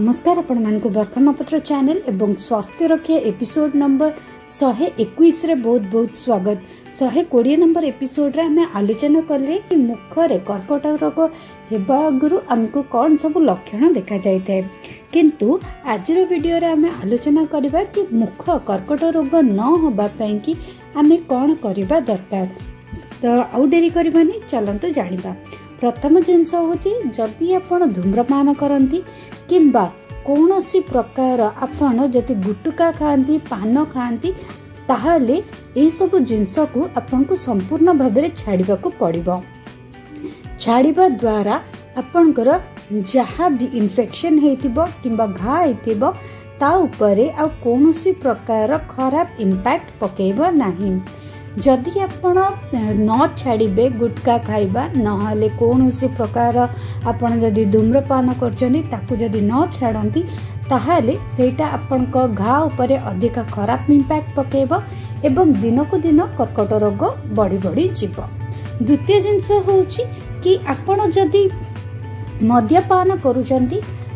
নমস্কার আপনার বরখামাপত্র চ্যানেল এবং স্বাস্থ্য রক্ষা এপিসোড নম্বর ଶହେ ଏକୋଇଶରେ ବହୁତ ବହୁତ ସ୍ୱାଗତ ଶହେ କୋଡ଼ିଏ ନମ୍ବର ଏପିସୋଡ଼ରେ ଆମେ ଆଲୋଚନା କଲେ କି ମୁଖରେ କର୍କଟ ରୋଗ ହେବା ଆଗରୁ ଆମକୁ କ'ଣ ସବୁ ଲକ୍ଷଣ ଦେଖାଯାଇଥାଏ କିନ୍ତୁ ଆଜିର ଭିଡ଼ିଓରେ ଆମେ ଆଲୋଚନା କରିବା କି ମୁଖ କର୍କଟ ରୋଗ ନ ହେବା ପାଇଁକି ଆମେ କ'ଣ କରିବା ଦରକାର ତ ଆଉ ଡେରି କରିବାନି ଚାଲନ୍ତୁ ଜାଣିବା ପ୍ରଥମ ଜିନିଷ ହେଉଛି ଯଦି ଆପଣ ଧୂମ୍ରପାନ କରନ୍ତି କିମ୍ବା କୌଣସି ପ୍ରକାର ଆପଣ ଯଦି ଗୁଟୁକା ଖାଆନ୍ତି ପାନ ଖାଆନ୍ତି ତାହେଲେ ଏହିସବୁ ଜିନିଷକୁ ଆପଣଙ୍କୁ ସମ୍ପୂର୍ଣ୍ଣ ଭାବରେ ଛାଡ଼ିବାକୁ ପଡ଼ିବ ଛାଡ଼ିବା ଦ୍ୱାରା ଆପଣଙ୍କର ଯାହା ବି ଇନଫେକ୍ସନ୍ ହେଇଥିବ କିମ୍ବା ଘା ହେଇଥିବ ତା ଉପରେ ଆଉ କୌଣସି ପ୍ରକାରର ଖରାପ ଇମ୍ପାକ୍ଟ ପକାଇବ ନାହିଁ आपण न छाडि गुटका खाइ नहेसी प्रकार आपि धुम्रपान गर्दा जिम्मी नछाड् तपाईँको उपरे अधिक खराब इम्प्याक्ट पकेब् दिनको दिन कर्कट रोग जीव द्वितीय जिस हौ चाहिँ कि आपि मद्यपानु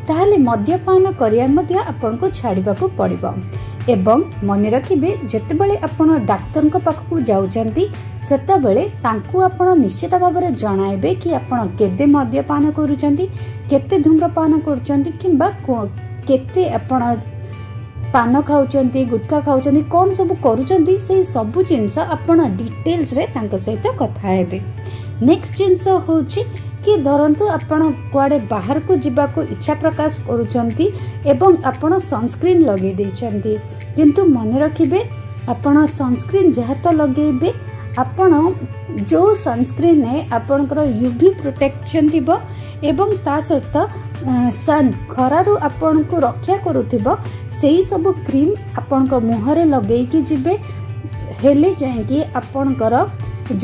तद्यपान छाड्वा पर्व ଏବଂ ମନେ ରଖିବେ ଯେତେବେଳେ ଆପଣ ଡାକ୍ତରଙ୍କ ପାଖକୁ ଯାଉଛନ୍ତି ସେତେବେଳେ ତାଙ୍କୁ ଆପଣ ନିଶ୍ଚିତ ଭାବରେ ଜଣାଇବେ କି ଆପଣ କେତେ ମଦ୍ୟପାନ କରୁଛନ୍ତି କେତେ ଧୂମ୍ରପାନ କରୁଛନ୍ତି କିମ୍ବା କେତେ ଆପଣ ପାନ ଖାଉଛନ୍ତି ଗୁଟ୍କା ଖାଉଛନ୍ତି କ'ଣ ସବୁ କରୁଛନ୍ତି ସେଇ ସବୁ ଜିନିଷ ଆପଣ ଡିଟେଲ୍ସରେ ତାଙ୍କ ସହିତ କଥା ହେବେ ନେକ୍ସଟ ଜିନିଷ ହେଉଛି କି ଧରନ୍ତୁ ଆପଣ କୁଆଡ଼େ ବାହାରକୁ ଯିବାକୁ ଇଚ୍ଛା ପ୍ରକାଶ କରୁଛନ୍ତି ଏବଂ ଆପଣ ସନସ୍କ୍ରିନ୍ ଲଗାଇ ଦେଇଛନ୍ତି କିନ୍ତୁ ମନେ ରଖିବେ ଆପଣ ସନସ୍କ୍ରିନ୍ ଯାହା ତ ଲଗାଇବେ ଆପଣ ଯେଉଁ ସନସ୍କ୍ରିନ୍ରେ ଆପଣଙ୍କର ୟୁଭି ପ୍ରୋଟେକ୍ସନ୍ ଥିବ ଏବଂ ତା ସହିତ ସନ୍ ଖରାରୁ ଆପଣଙ୍କୁ ରକ୍ଷା କରୁଥିବ ସେହିସବୁ କ୍ରିମ୍ ଆପଣଙ୍କ ମୁହଁରେ ଲଗେଇକି ଯିବେ ହେଲେ ଯାଇକି ଆପଣଙ୍କର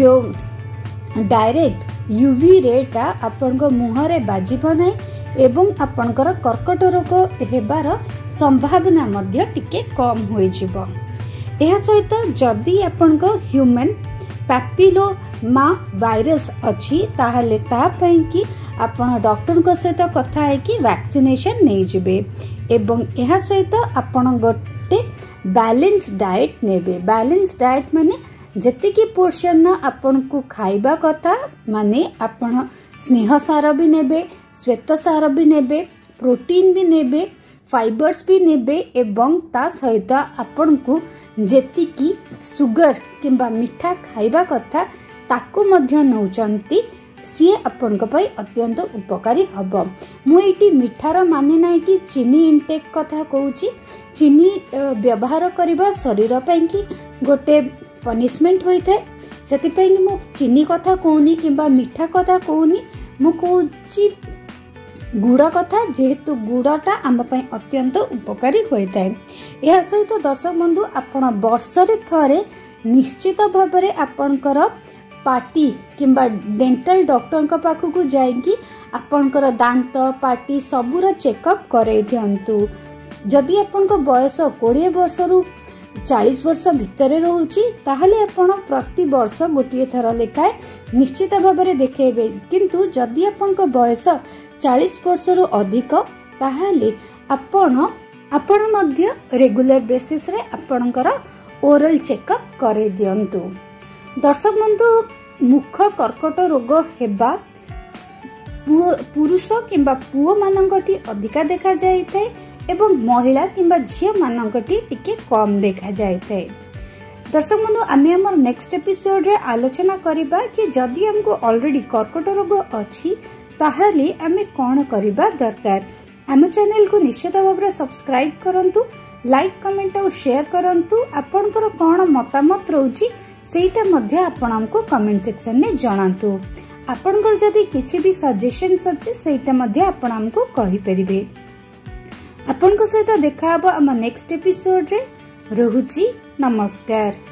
ଯେଉଁ ଡାଇରେକ୍ଟ ୟୁଭି ରେଟା ଆପଣଙ୍କ ମୁହଁରେ ବାଜିବ ନାହିଁ ଏବଂ ଆପଣଙ୍କର କର୍କଟ ରୋଗ ହେବାର ସମ୍ଭାବନା ମଧ୍ୟ ଟିକେ କମ୍ ହୋଇଯିବ ଏହା ସହିତ ଯଦି ଆପଣଙ୍କ ହ୍ୟୁମାନ୍ ପାପିଲୋ ମା ଭାଇରସ୍ ଅଛି ତାହେଲେ ତା ପାଇଁକି ଆପଣ ଡକ୍ଟରଙ୍କ ସହିତ କଥା ହେଇକି ଭ୍ୟାକ୍ସିନେସନ୍ ନେଇଯିବେ ଏବଂ ଏହା ସହିତ ଆପଣ ଗୋଟେ ବ୍ୟାଲେନ୍ସ ଡାଏଟ୍ ନେବେ ବ୍ୟାଲେନ୍ସ ଡାଏଟ୍ ମାନେ ଯେତିକି ପୋର୍ସନ ଆପଣଙ୍କୁ ଖାଇବା କଥା ମାନେ ଆପଣ ସ୍ନେହ ସାର ବି ନେବେ ଶ୍ୱେତ ସାର ବି ନେବେ ପ୍ରୋଟିନ୍ ବି ନେବେ ଫାଇବର୍ସ ବି ନେବେ ଏବଂ ତା ସହିତ ଆପଣଙ୍କୁ ଯେତିକି ସୁଗର କିମ୍ବା ମିଠା ଖାଇବା କଥା ତାକୁ ମଧ୍ୟ ନେଉଛନ୍ତି ସିଏ ଆପଣଙ୍କ ପାଇଁ ଅତ୍ୟନ୍ତ ଉପକାରୀ ହେବ ମୁଁ ଏଇଠି ମିଠାର ମାନେ ନାହିଁ କି ଚିନି ଇନଟେକ୍ କଥା କହୁଛି ଚିନି ବ୍ୟବହାର କରିବା ଶରୀର ପାଇଁକି ଗୋଟେ ପନିସମେଣ୍ଟ ହୋଇଥାଏ ସେଥିପାଇଁ ମୁଁ ଚିନି କଥା କହୁନି କିମ୍ବା ମିଠା କଥା କହୁନି ମୁଁ କହୁଛି ଗୁଡ଼ କଥା ଯେହେତୁ ଗୁଡ଼ଟା ଆମ ପାଇଁ ଅତ୍ୟନ୍ତ ଉପକାରୀ ହୋଇଥାଏ ଏହା ସହିତ ଦର୍ଶକ ବନ୍ଧୁ ଆପଣ ବର୍ଷରେ ଥରେ ନିଶ୍ଚିତ ଭାବରେ ଆପଣଙ୍କର ପାଟି କିମ୍ବା ଡେଣ୍ଟାଲ ଡକ୍ଟରଙ୍କ ପାଖକୁ ଯାଇକି ଆପଣଙ୍କର ଦାନ୍ତ ପାଟି ସବୁର ଚେକଅପ୍ କରାଇ ଦିଅନ୍ତୁ ଯଦି ଆପଣଙ୍କ ବୟସ କୋଡ଼ିଏ ବର୍ଷରୁ ଚାଳିଶ ବର୍ଷ ଭିତରେ ରହୁଛି ତାହେଲେ ଆପଣ ପ୍ରତି ବର୍ଷ ଗୋଟିଏ ଥର ଲେଖାଏଁ ନିଶ୍ଚିତ ଭାବରେ ଦେଖେଇବେ କିନ୍ତୁ ଯଦି ଆପଣଙ୍କ ବୟସ ଚାଳିଶ ବର୍ଷରୁ ଅଧିକ ତାହେଲେ ଆପଣ ଆପଣ ମଧ୍ୟ ରେଗୁଲାର ବେସିସ୍ରେ ଆପଣଙ୍କର ଓରାଲ ଚେକଅପ୍ କରାଇ ଦିଅନ୍ତୁ ଦର୍ଶକ ବନ୍ଧୁ ମୁଖ କର୍କଟ ରୋଗ ହେବା ପୁରୁଷ କିମ୍ବା ପୁଅମାନଙ୍କଠି ଅଧିକା ଦେଖାଯାଇଥାଏ এবং মহিলা কিংবা ঝিଅମାନଙ୍କଟି ଟିକେ କମ୍ ଦେଖାଯାଇଥାଏ দর্শক বন্ধু আমি আমার নেক্সট এপিসোডে আলোচনা করিবা কি যদি আমাকে অলরেডি কর্কট রোগ অছি তাহলে আমি কোণ করিবা দরকার ଆମ ଚ୍ୟାନେଲକୁ ନିଶ୍ଚିତ ଭାବରେ ସବସ୍କ୍ରାଇବ୍ କରନ୍ତୁ ଲାଇକ୍ କମେଣ୍ଟ ଆଉ ସେୟାର କରନ୍ତୁ ଆପଣଙ୍କର କ'ଣ ମତାମତ ରହୁଛି ସେଇଟା ମଧ୍ୟ ଆପଣ ଆମକୁ କମେଣ୍ଟ ସେକ୍ସନରେ ଜଣାନ୍ତୁ ଆପଣଙ୍କର ଯଦି କିଛି ବି ସଜେସନ୍ସ ଅଛି ସେଇଟା ମଧ୍ୟ ଆପଣ ଆମକୁ କହିପାରିବେ ଆପଣଙ୍କ ସହିତ ଦେଖା ହେବ ଆମ ନେକ୍ସଟ ଏପିସୋଡ଼ରେ ରହୁଛି ନମସ୍କାର